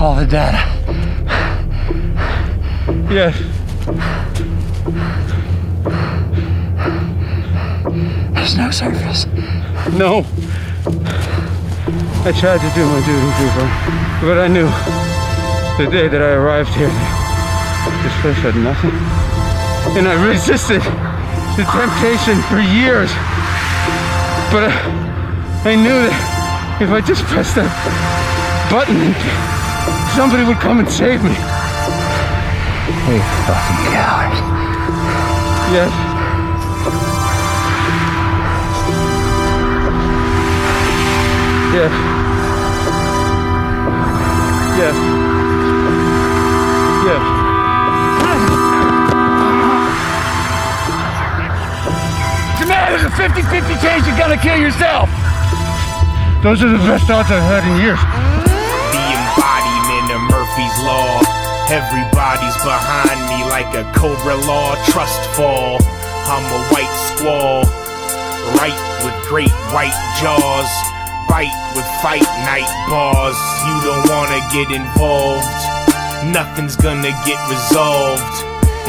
all the data. Yes. There's no surface. No. I tried to do my duty, people, but I knew the day that I arrived here, this place had nothing. And I resisted the temptation for years. But I, I knew that if I just pressed that button, somebody would come and save me. You fucking coward. Yes. Yes. Yes. Yes. Demand is a 50-50 chance you're gonna kill yourself. Those are the best thoughts I've had in years. Murphy's Law. Everybody's behind me like a Cobra-La trust fall. I'm a white squall, right with great white jaws. Bite with fight night bars. You don't wanna get involved. Nothing's gonna get resolved.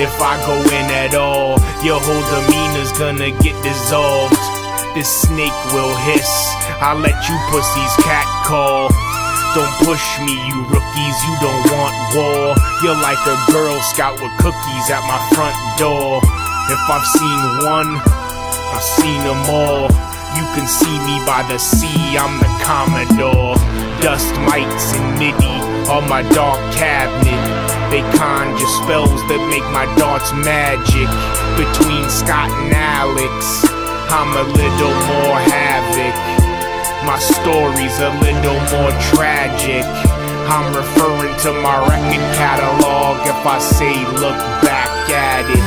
If I go in at all, your whole demeanor's gonna get dissolved. This snake will hiss. I let you pussies cat call. Don't push me, you rookies. You don't want war. You're like a Girl Scout with cookies at my front door. If I've seen one, I've seen them all. You can see me by the sea, I'm the Commodore. Dust mites and MIDI on my dark cabinet. They conjure spells that make my darts magic. Between Scott and Alex, I'm a little more a little more tragic. I'm referring to my record catalog if I say look back at it.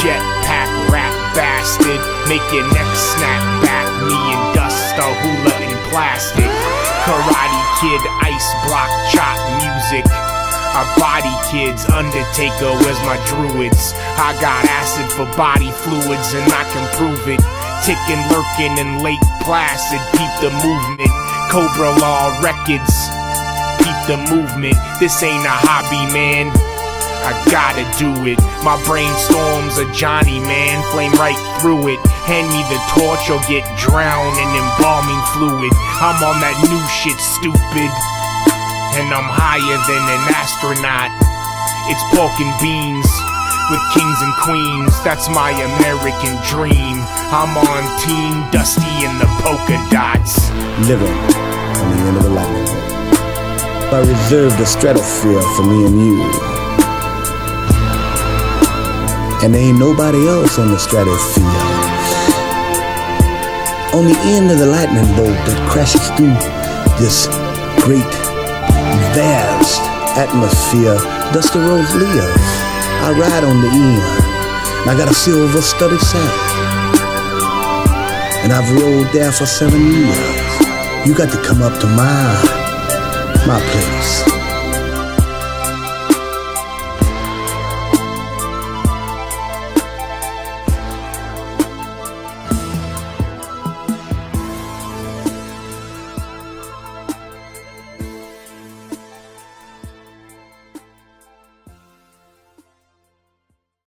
Jetpack rap bastard, make your neck snap back. Me and dust are hula in plastic. Karate kid, ice block, chop music. I body kids, Undertaker, where's my druids? I got acid for body fluids and I can prove it. Ticking, lurking, and late placid. keep the movement. Cobra-La Records. Keep the movement. This ain't a hobby, man. I gotta do it. My brainstorms a Johnny man, flame right through it. Hand me the torch or get drowned in embalming fluid. I'm on that new shit, stupid. And I'm higher than an astronaut. It's pork and beans with kings and queens. That's my American dream. I'm on Team Dusty and the polka dots. living on the end of the lightning bolt. I reserved the stratosphere for me and you. And there ain't nobody else on the stratosphere. On the end of the lightning bolt that crashes through this great, vast atmosphere, Dusty Rose lives. I ride on the end. I got a silver studded saddle. And I've rode there for seven years. You got to come up to my my place.